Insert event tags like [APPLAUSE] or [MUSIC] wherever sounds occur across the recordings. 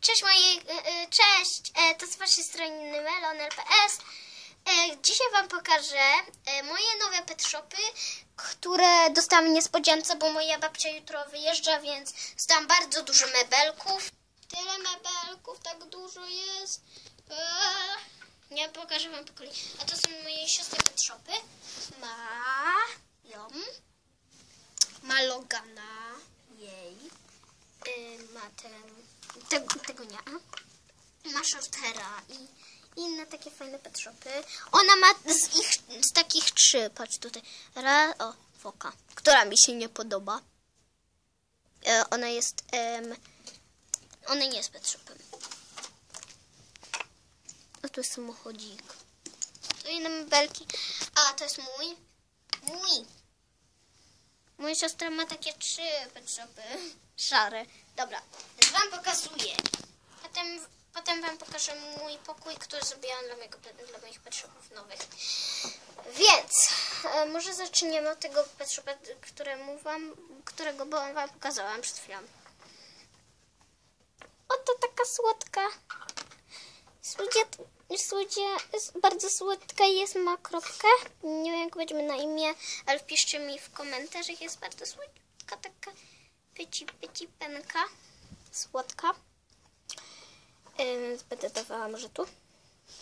Cześć moje, e, e, cześć, e, to z waszej strony melon.ls. E, Dzisiaj wam pokażę moje nowe pet shopy, które dostałam niespodziance, bo moja babcia jutro wyjeżdża, więc dostałam bardzo dużo mebelków. Tyle mebelków, tak dużo jest. Nie pokażę wam po kolei. A to są moje siostry pet shopy. Ma ją. Ma Logana. Jej. Ma ten, tego, tego nie, ma shortera i inne takie fajne pet shopy. Ona ma z ich, z takich trzy, patrz tutaj, Ra, o, foka, która mi się nie podoba. E, ona jest, em, ona nie jest pet shopem. A tu jest samochodzik. Tu inne mebelki. A, to jest mój. Mój. Moja siostra ma takie trzy pet shopy. [LAUGHS] Szare. Dobra, wam pokazuję. Potem, potem wam pokażę mój pokój, który zrobiłam dla, mojego, dla moich shopów nowych. Więc e, może zaczniemy od tego shopa, któremu wam, którego bo- wam pokazałam przed chwilą. Oto taka słodka. Słodzie, słodzie, bardzo słodka jest ma kropkę. Nie wiem jak będziemy na imię, ale wpiszcie mi w komentarzach. Jest bardzo słodka, taka pyci, pyci penka. Słodka. E, będę dawała może tu.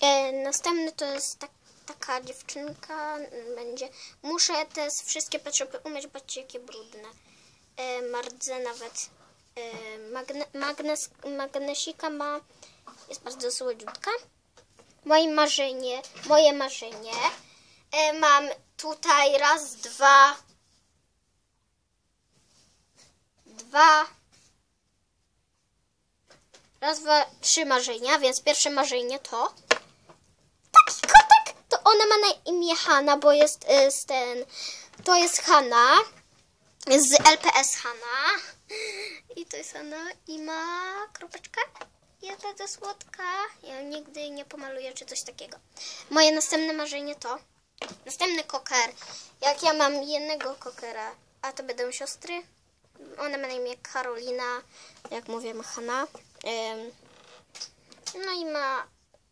E, następny to jest tak, taka dziewczynka. Będzie. Muszę te wszystkie pet umyć, patrzcie jakie brudne. E, Mardze nawet. Magne, magnes, magnesika ma. Jest bardzo słodziutka. Moje marzenie, moje marzenie. Mam tutaj raz, dwa, dwa, raz, dwa, trzy marzenia, więc pierwsze marzenie to taki kotek, to ona ma na imię Hanna, bo jest e, z ten, to jest Hanna, z LPS Hanna i to jest Hanna i ma kropeczkę. Jest bardzo słodka. Ja nigdy nie pomaluję czy coś takiego. Moje następne marzenie to następny koker. Jak ja mam jednego kokera, a to będą siostry. One ma na imię Karolina, jak mówię, Hanna. No i ma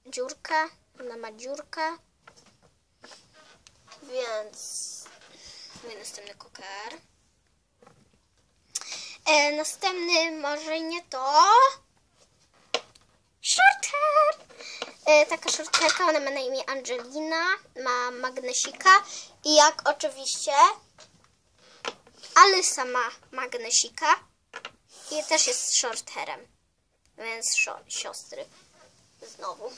dziurkę. Ona ma dziurkę. Więc mój następny koker. E, następne marzenie to short hair. E, taka short hairka, ona ma na imię Angelina, ma magnesika i jak oczywiście Alysa ma magnesika i też jest short sio- siostry znowu.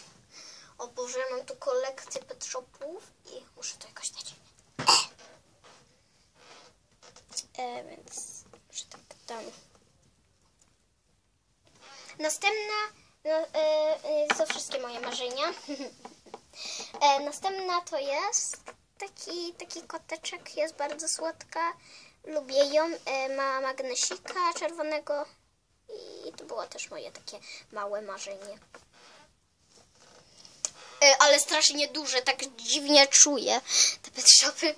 O Boże, mam tu kolekcję pet shopów i muszę to jakoś dać. E, więc muszę tak tam. Następna, no, e, e, to wszystkie moje marzenia. [LAUGHS] e, następna to jest taki, taki koteczek, jest bardzo słodka. Lubię ją, e, ma magnesika czerwonego to było też moje takie małe marzenie. E, ale strasznie duże, tak dziwnie czuję te pet shopy.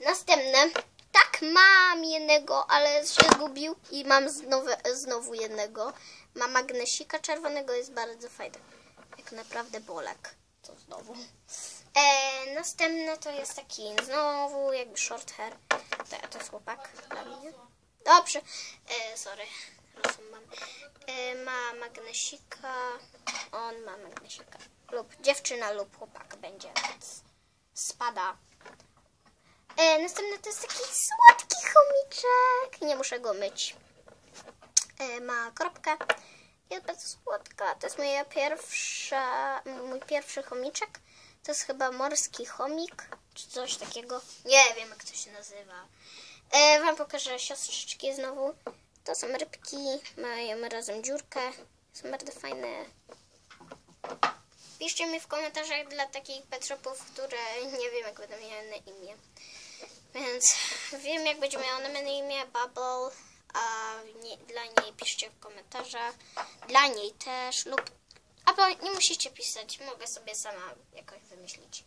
Następne. Tak, mam jednego, ale się zgubił i mam znowu, znowu jednego. Mam magnesika czerwonego, jest bardzo fajny. Jak naprawdę bolek. To znowu. E, następne to jest taki znowu jakby short hair. To, to jest chłopak dla mnie. Dobrze. E, sorry. Rozum mam. E, ma magnesika. On ma magnesika. Lub dziewczyna lub chłopak będzie, więc spada. E, następny to jest taki słodki chomiczek. Nie muszę go myć. E, ma kropkę. Jest bardzo słodka. To jest moja pierwsza, mój pierwszy chomiczek. To jest chyba morski chomik, czy coś takiego. Nie wiem, jak to się nazywa. E, wam pokażę siostrzyczki znowu. To są rybki, mają razem dziurkę. Są bardzo fajne. Piszcie mi w komentarzach dla takich pet shopów, które nie wiem, jak będą miały na imię. Więc wiem, jak będzie miała na imię Bubble, a nie, dla niej piszcie w komentarzach. Dla niej też lub... Albo nie musicie pisać, mogę sobie sama jakoś wymyślić.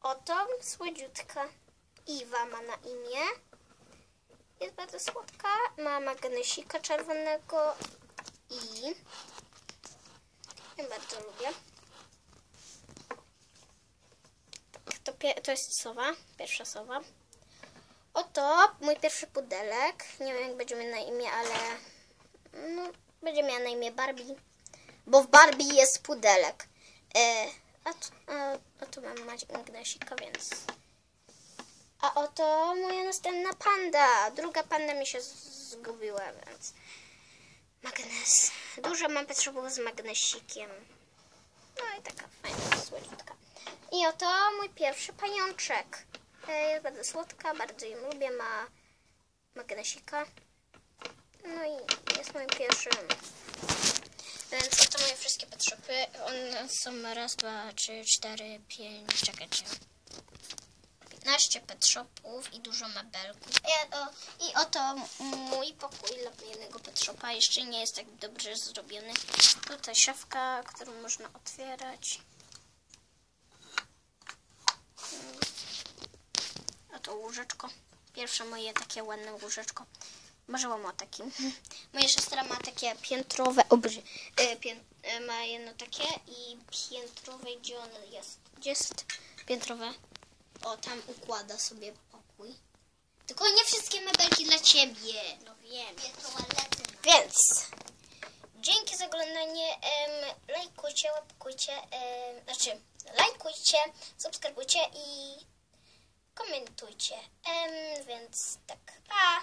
Oto słodziutka Iwa ma na imię. Jest bardzo słodka, ma magnesika czerwonego I ja bardzo lubię. To, to jest sowa, pierwsza sowa. Oto mój pierwszy pudelek. Nie wiem jak będzie miał na imię, ale no, będzie miała na imię Barbie. Bo w Barbie jest pudelek. E, a, tu, a, a tu mam Magnesika, więc... A oto moja następna panda. Druga panda mi się zgubiła, więc... Magnes. Dużo mam potrzebów z magnesikiem. No i taka fajna, słodziutka. I oto mój pierwszy pajączek. E, Jest bardzo słodka, bardzo ją lubię, ma magnesika. No i jest moim pierwszym. Więc oto moje wszystkie petshopy. One są raz, dwa, trzy, cztery, pięć, czekajcie. 15 pet shopów i dużo mebelków. I, o, I oto mój pokój dla jednego pet shopa. Jeszcze nie jest tak dobrze zrobiony. Tutaj szafka, którą można otwierać. Mm. A to łóżeczko. Pierwsze moje takie ładne łóżeczko. Marzyłam o takim. [LAUGHS] Moja siostra ma takie piętrowe obrzy. E, pię, e, ma jedno takie i piętrowe, gdzie ono jest? Gdzie jest piętrowe? O, tam układa sobie pokój. Tylko nie wszystkie mebelki dla ciebie. No wiem. Więc dzięki za oglądanie. Em, lajkujcie, łapkujcie. Znaczy, lajkujcie, subskrybujcie i komentujcie. Więc tak. Pa!